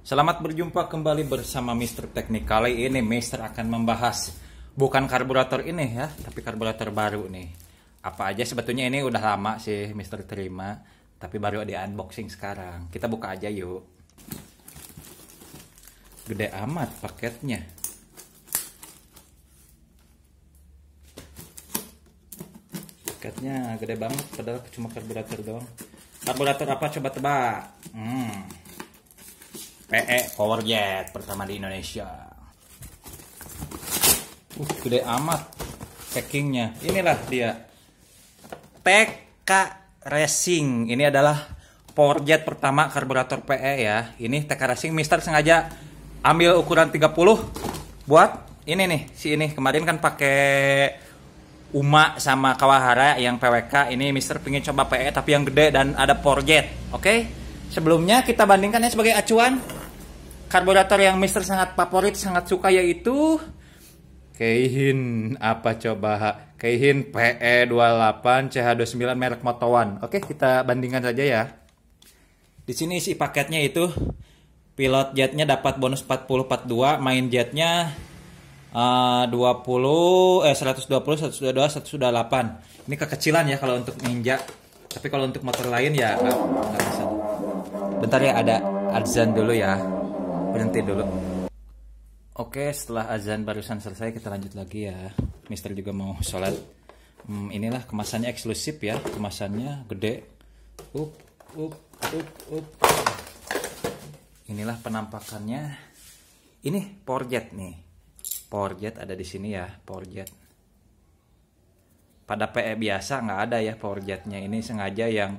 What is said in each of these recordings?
Selamat berjumpa kembali bersama Mr. Teknik. Kali ini Mr. akan membahas bukan karburator ini ya, tapi karburator baru nih. Apa aja sebetulnya ini udah lama sih Mr. terima, tapi baru di unboxing sekarang. Kita buka aja yuk. Gede amat paketnya. Paketnya gede banget padahal cuma karburator doang. Karburator apa coba tebak? Hmm. PE Powerjet pertama di Indonesia. Uh, gede amat packingnya. Inilah dia. TK Racing. Ini adalah Powerjet pertama karburator PE ya. Ini TK Racing Mister sengaja ambil ukuran 30 buat ini nih, si ini. Kemarin kan pakai Uma sama Kawahara yang PWK. Ini Mister pengen coba PE tapi yang gede dan ada Powerjet. Oke? Okay? Sebelumnya kita bandingkan ya sebagai acuan karburator yang Mister sangat favorit, sangat suka yaitu Keihin apa coba? Keihin PE28 CH29 merek Motowan. Oke, kita bandingkan saja ya. Di sini isi paketnya itu pilot jetnya dapat bonus 40 42, main jetnya uh, 20 eh 120 122 128. Ini kekecilan ya kalau untuk Ninja. Tapi kalau untuk motor lain ya nggak bisa. Bentar ya ada adzan dulu ya berhenti dulu. Oke setelah azan barusan selesai kita lanjut lagi ya. Mister juga mau sholat. Hmm, inilah kemasannya eksklusif ya. Kemasannya gede. Up up up up. Inilah penampakannya. Ini powerjet nih. Powerjet ada di sini ya powerjet pada PE biasa nggak ada ya powerjetnya ini sengaja yang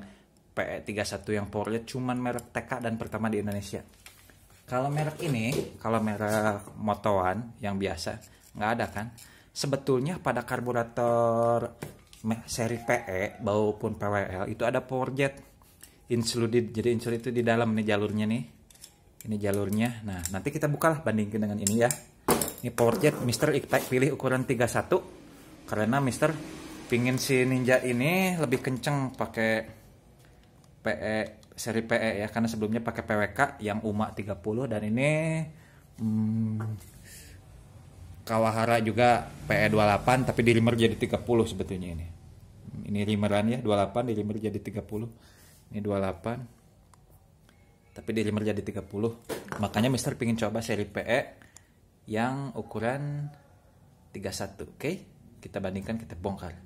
PE 31 yang powerjet cuman merek TK dan pertama di Indonesia kalau merek ini, kalau merek motoan yang biasa, nggak ada kan? Sebetulnya pada karburator seri PE maupun PWL itu ada power jet included. Jadi included itu di dalam nih jalurnya nih. Ini jalurnya. Nah, nanti kita bukalah bandingkan dengan ini ya. Ini power jet Mister pilih ukuran 31 karena Mister pingin si Ninja ini lebih kenceng pakai PE seri PE ya karena sebelumnya pakai PWK yang UMA 30 dan ini hmm, Kawahara juga PE 28 tapi di limmer jadi 30 sebetulnya ini. Ini limmeran ya 28 di limmer jadi 30. Ini 28 tapi di limmer jadi 30. Makanya Mister pingin coba seri PE yang ukuran 31. Oke, kita bandingkan kita bongkar.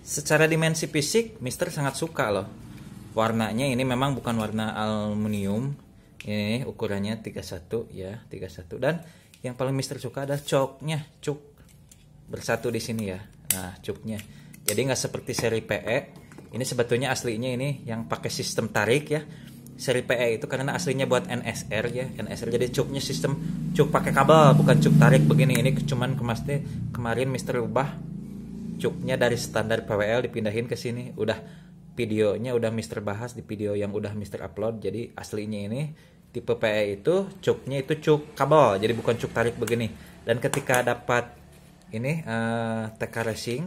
Secara dimensi fisik Mister sangat suka loh warnanya ini memang bukan warna aluminium. Ini ukurannya 31 ya 31 dan yang paling mister suka adalah coknya cuk. Bersatu di sini ya. Nah cuknya. Jadi nggak seperti seri PE ini sebetulnya aslinya ini yang pakai sistem tarik ya. Seri PE itu karena aslinya buat NSR ya. NSR jadi cuknya sistem cuk pakai kabel bukan cuk tarik. Begini ini cuman kemasnya kemarin Mister ubah cuknya dari standar PWL dipindahin ke sini. Udah videonya udah Mister bahas di video yang udah Mister upload. Jadi aslinya ini tipe PE itu cuknya itu cuk kabel jadi bukan cuk tarik begini. Dan ketika dapat ini uh, TK Racing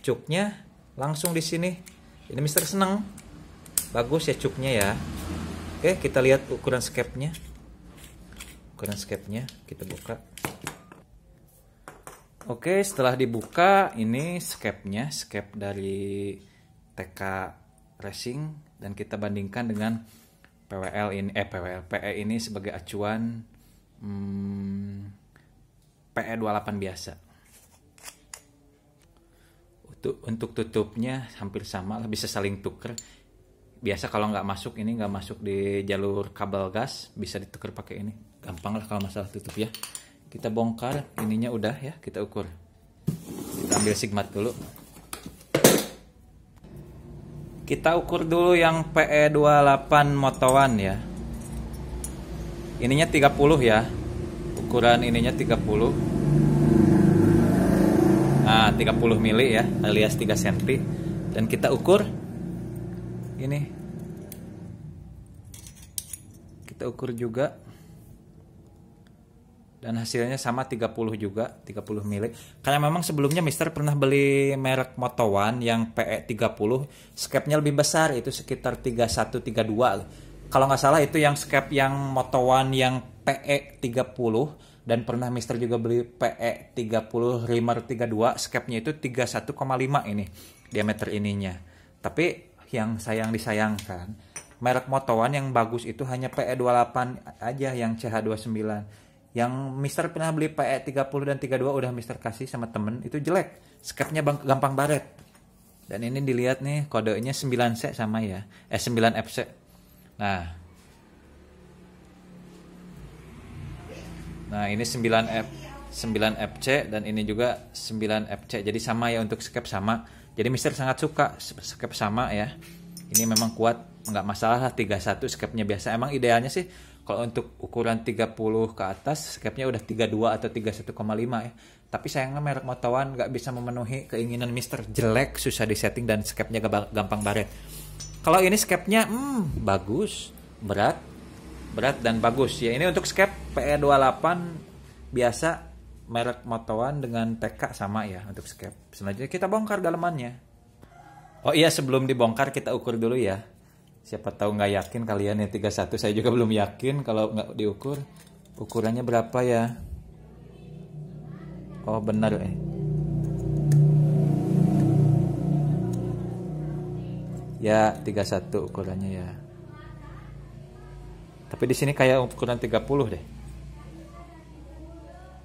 cuknya langsung di sini. Ini Mister seneng. Bagus ya cuknya ya. Oke kita lihat ukuran skepnya. Ukuran skepnya kita buka. Oke, setelah dibuka ini skepnya, skep dari TK racing dan kita bandingkan dengan PWL ini eh PWL PE ini sebagai acuan hmm, PE 28 biasa. Untuk untuk tutupnya hampir sama lah bisa saling tuker. Biasa kalau nggak masuk ini nggak masuk di jalur kabel gas bisa ditukar pakai ini. Gampang lah kalau masalah tutup ya. Kita bongkar ininya udah ya kita ukur. Kita ambil sigmat dulu. Kita ukur dulu yang PE28 motowan ya. Ininya 30 ya. Ukuran ininya 30. Nah, 30 mili ya, alias 3 cm. Dan kita ukur ini. Kita ukur juga dan hasilnya sama 30 juga 30 mili karena memang sebelumnya Mister pernah beli merek Moto One yang PE 30 skepnya lebih besar itu sekitar 31 32 kalau nggak salah itu yang skep yang Moto One yang PE 30 dan pernah Mister juga beli PE 30 Rimmer 32 skepnya itu 31,5 ini diameter ininya. Tapi yang sayang disayangkan merek Moto One yang bagus itu hanya PE 28 aja yang CH29 yang Mister pernah beli PE 30 dan 32 udah Mister kasih sama temen itu jelek skepnya gampang baret dan ini dilihat nih kodenya 9C sama ya eh 9FC Nah. Nah, ini 9F 9FC dan ini juga 9FC. Jadi sama ya untuk skep sama. Jadi Mister sangat suka skep sama ya. Ini memang kuat, nggak masalah lah 31 skepnya biasa. Emang idealnya sih kalau untuk ukuran 30 ke atas skepnya udah 32 atau 31,5 ya. Tapi sayangnya merek Motawan nggak bisa memenuhi keinginan Mister jelek, susah disetting dan skepnya gampang baret. Kalau ini skepnya, hmm, bagus, berat, berat dan bagus ya. Ini untuk skep PE28 biasa merek Motoan dengan TK sama ya untuk skep. Selanjutnya kita bongkar dalamannya. Oh iya sebelum dibongkar kita ukur dulu ya. Siapa tahu nggak yakin kalian yang 31 saya juga belum yakin kalau nggak diukur. Ukurannya berapa ya? Oh benar eh. ya 31 ukurannya ya. Tapi di sini kayak ukuran 30 deh.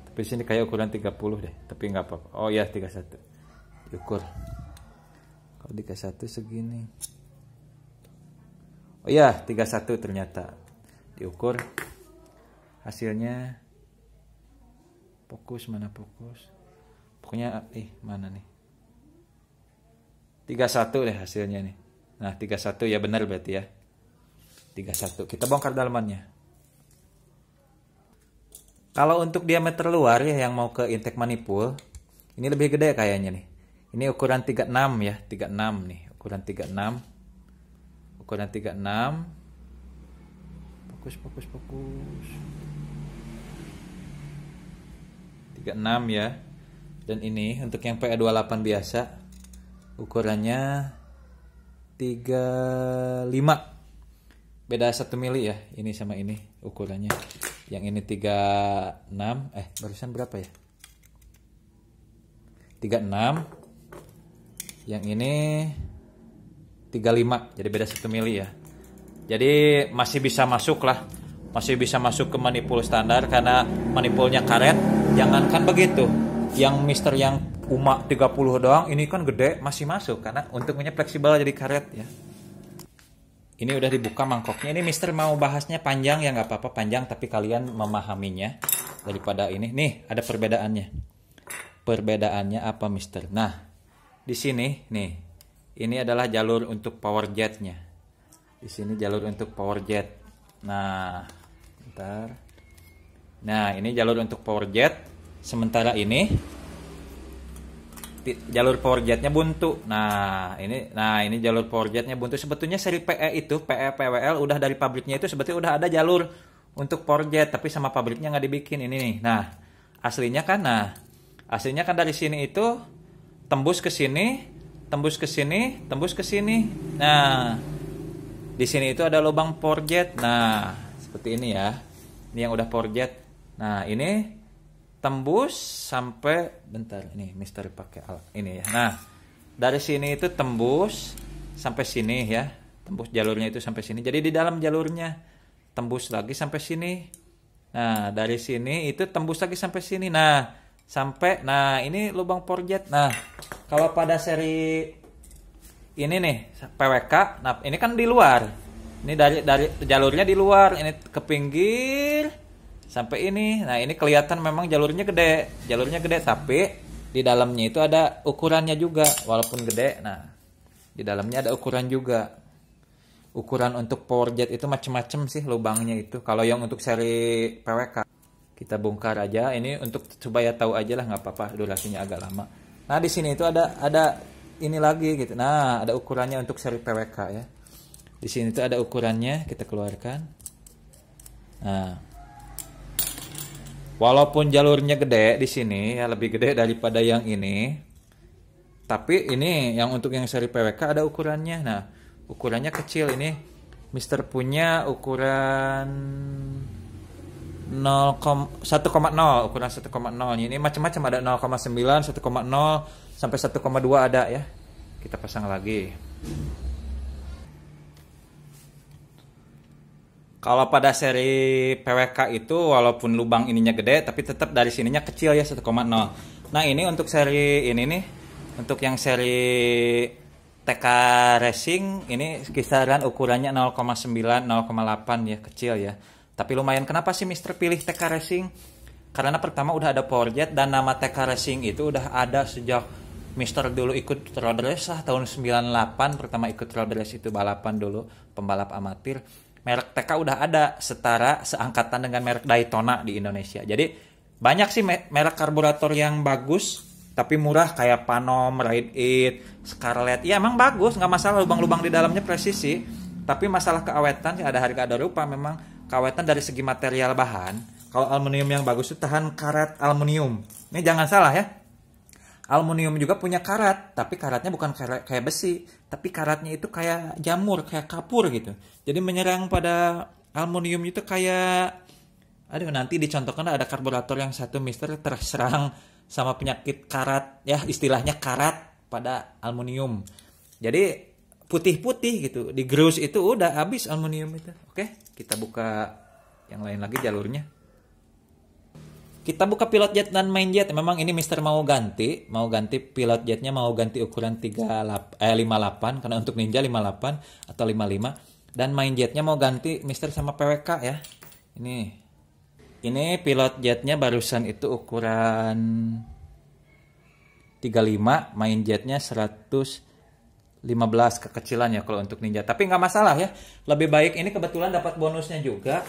Tapi di sini kayak ukuran 30 deh tapi nggak apa-apa. Oh ya 31 diukur. Kalau 31 segini oh ya 31 ternyata diukur hasilnya fokus mana fokus pokoknya eh mana nih 31 deh hasilnya nih Nah, 31 ya benar berarti ya. 31. Kita bongkar dalamannya. Kalau untuk diameter luar ya yang mau ke intake manipul, ini lebih gede kayaknya nih. Ini ukuran 36 ya, 36 nih, ukuran 36. Ukuran 36. Fokus, fokus, fokus. 36 ya. Dan ini untuk yang PA28 biasa ukurannya 35 beda satu mili ya ini sama ini ukurannya yang ini 36 eh barusan berapa ya 36 yang ini 35 jadi beda satu mili ya jadi masih bisa masuk lah masih bisa masuk ke manipul standar karena manipulnya karet jangankan begitu yang Mister yang Uma 30 doang, ini kan gede masih masuk karena untungnya fleksibel jadi karet ya. Ini udah dibuka mangkoknya. Ini Mister mau bahasnya panjang ya nggak apa-apa panjang tapi kalian memahaminya daripada ini. Nih ada perbedaannya. Perbedaannya apa Mister? Nah di sini nih ini adalah jalur untuk power jetnya. Di sini jalur untuk power jet. Nah, bentar. Nah ini jalur untuk power jet. Sementara ini jalur power jetnya buntu. Nah, ini nah ini jalur power jetnya buntu. Sebetulnya seri PE itu PE PWL udah dari pabriknya itu sebetulnya udah ada jalur untuk power jet tapi sama pabriknya nggak dibikin ini nih. Nah, aslinya kan nah aslinya kan dari sini itu tembus ke sini, tembus ke sini, tembus ke sini. Nah, di sini itu ada lubang power jet. Nah, seperti ini ya. Ini yang udah power jet. Nah, ini tembus sampai bentar ini Mister pakai alat ini ya. Nah, dari sini itu tembus sampai sini ya. Tembus jalurnya itu sampai sini. Jadi di dalam jalurnya tembus lagi sampai sini. Nah, dari sini itu tembus lagi sampai sini. Nah, sampai nah ini lubang porjet. Nah, kalau pada seri ini nih PWK, nah ini kan di luar. Ini dari dari jalurnya di luar, ini ke pinggir, sampai ini. Nah ini kelihatan memang jalurnya gede. Jalurnya gede tapi di dalamnya itu ada ukurannya juga walaupun gede. Nah di dalamnya ada ukuran juga. Ukuran untuk power jet itu macam-macam sih lubangnya itu kalau yang untuk seri PWK kita bongkar aja. Ini untuk supaya tahu aja lah nggak apa-apa. Durasinya agak lama. Nah di sini itu ada ada ini lagi gitu. Nah ada ukurannya untuk seri PWK ya. Di sini itu ada ukurannya kita keluarkan. Nah. Walaupun jalurnya gede di sini ya lebih gede daripada yang ini. Tapi ini yang untuk yang seri PWK ada ukurannya. Nah, ukurannya kecil ini. Mister punya ukuran 1,0 ukuran 1,0 ini macam-macam ada 0,9 1,0 sampai 1,2 ada ya. Kita pasang lagi. Kalau pada seri PWK itu walaupun lubang ininya gede tapi tetap dari sininya kecil ya 1,0 nah ini untuk seri ini nih untuk yang seri TK Racing ini kisaran ukurannya 0,9 0,8 ya kecil ya tapi lumayan kenapa sih Mister pilih TK Racing? Karena pertama udah ada Powerjet dan nama TK Racing itu udah ada sejak Mister dulu ikut road race lah tahun 98 pertama ikut road race itu balapan dulu pembalap amatir. Merek TK udah ada setara seangkatan dengan merek Daytona di Indonesia. Jadi banyak sih merek karburator yang bagus tapi murah kayak Panom, Ride It, Scarlett. Ya emang bagus nggak masalah lubang-lubang di dalamnya presisi. Tapi masalah keawetan sih ada harga ada rupa memang kawetan dari segi material bahan, kalau aluminium yang bagus itu tahan karat aluminium. Ini jangan salah ya. Aluminium juga punya karat, tapi karatnya bukan karat kayak besi, tapi karatnya itu kayak jamur, kayak kapur gitu. Jadi menyerang pada aluminium itu kayak aduh nanti dicontohkan ada karburator yang satu mister terserang sama penyakit karat ya istilahnya karat pada aluminium. Jadi putih-putih gitu. Di grus itu udah habis aluminium itu. Oke kita buka yang lain lagi jalurnya. Kita buka pilot jet dan main jet. Memang ini Mister mau ganti mau ganti pilot jetnya mau ganti ukuran 38 eh 58 karena untuk Ninja 58 atau 55 dan main jetnya mau ganti Mister sama PWK ya. Ini ini pilot jetnya barusan itu ukuran 35 main jetnya 100 15 kekecilan ya kalau untuk ninja. Tapi nggak masalah ya. Lebih baik ini kebetulan dapat bonusnya juga.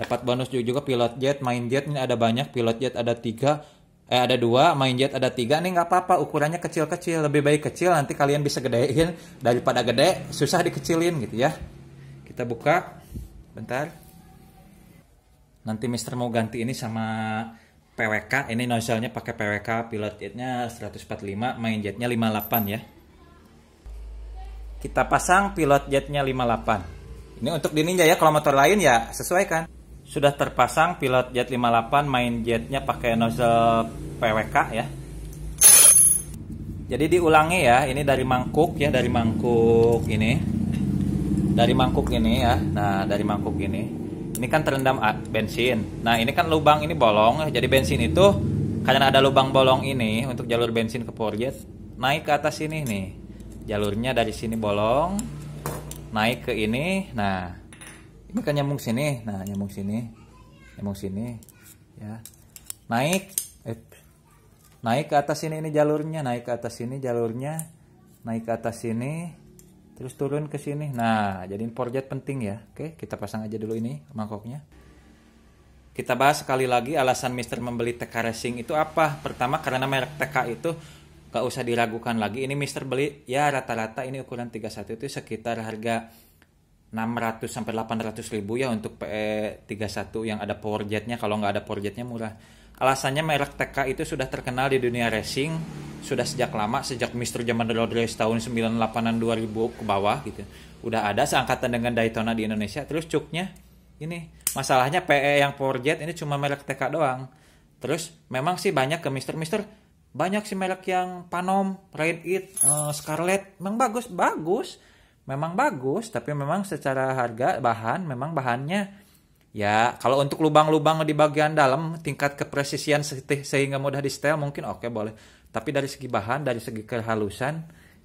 Dapat bonus juga pilot jet, main jet ini ada banyak. Pilot jet ada tiga, eh ada dua, main jet ada tiga. Ini nggak apa-apa. Ukurannya kecil-kecil. Lebih baik kecil. Nanti kalian bisa gedein daripada gede. Susah dikecilin gitu ya. Kita buka. Bentar. Nanti Mister mau ganti ini sama PWK. Ini nozzle-nya pakai PWK. Pilot jetnya 145, main jetnya 58 ya kita pasang pilot jetnya 58 ini untuk di Ninja ya kalau motor lain ya sesuaikan. Sudah terpasang pilot jet 58 main jetnya pakai nozzle PWK ya. Jadi diulangi ya ini dari mangkuk ya dari mangkuk ini. Dari mangkuk ini ya nah dari mangkuk ini. Ini kan terendam bensin. Nah ini kan lubang ini bolong jadi bensin itu karena ada lubang bolong ini untuk jalur bensin ke power jet naik ke atas ini nih jalurnya dari sini bolong naik ke ini. Nah ini kan nyambung sini. Nah nyambung sini. Nyambung sini ya. Naik eh, naik ke atas sini ini jalurnya. Naik ke atas sini jalurnya. Naik ke atas sini. Terus turun ke sini. Nah jadi jet penting ya. Oke kita pasang aja dulu ini mangkoknya. Kita bahas sekali lagi alasan Mister membeli TK Racing itu apa? Pertama karena merek TK itu gak usah diragukan lagi. Ini Mister beli ya rata-rata ini ukuran 31 itu sekitar harga 600 sampai 800 ribu ya untuk PE 31 yang ada power jetnya. Kalau nggak ada power jetnya murah. Alasannya merek TK itu sudah terkenal di dunia racing sudah sejak lama sejak Mister zaman road race tahun 98an 2000 ke bawah gitu. Udah ada seangkatan dengan Daytona di Indonesia. Terus cuknya ini masalahnya PE yang power jet ini cuma merek TK doang. Terus memang sih banyak ke Mister. Mister banyak sih merek yang Panom, Ride It, uh, Scarlett, memang bagus, bagus, memang bagus, tapi memang secara harga bahan, memang bahannya ya kalau untuk lubang-lubang di bagian dalam tingkat kepresisian sehingga mudah di setel mungkin oke okay, boleh, tapi dari segi bahan, dari segi kehalusan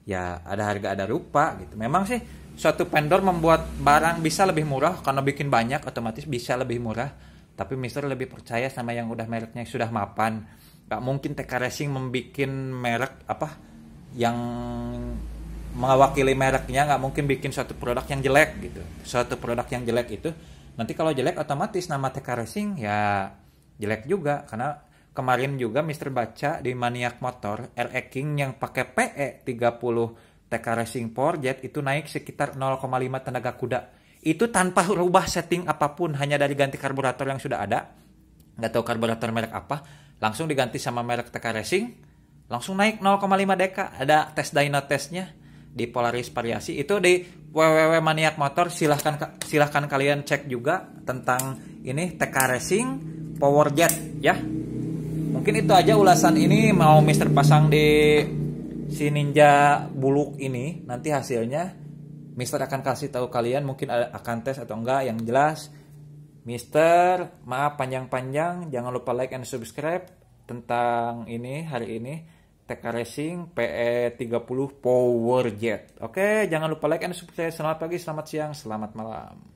ya ada harga ada rupa gitu. Memang sih suatu vendor membuat barang bisa lebih murah karena bikin banyak otomatis bisa lebih murah, tapi Mister lebih percaya sama yang udah mereknya sudah mapan nggak mungkin TK Racing membuat merek apa yang mewakili mereknya nggak mungkin bikin suatu produk yang jelek gitu. Suatu produk yang jelek itu nanti kalau jelek otomatis nama TK Racing ya jelek juga. Karena kemarin juga Mister baca di Maniak Motor RE King yang pakai PE 30 TK Racing Power Jet itu naik sekitar 0,5 tenaga kuda. Itu tanpa rubah setting apa pun hanya dari ganti karburator yang sudah ada. Nggak tahu karburator merek apa langsung diganti sama merek TK Racing. Langsung naik 0,5 deka. Ada tes dyno testnya di Polaris variasi. Itu di www maniak motor. Silahkan silahkan kalian cek juga tentang ini TK Racing Powerjet ya. Mungkin itu aja ulasan ini. Mau Mister pasang di si Ninja Buluk ini nanti hasilnya Mister akan kasih tahu kalian mungkin akan tes atau enggak. Yang jelas Mister maaf panjang-panjang jangan lupa like and subscribe tentang ini hari ini TK Racing PE30 Powerjet. Oke, jangan lupa like and subscribe. Selamat pagi, selamat siang, selamat malam.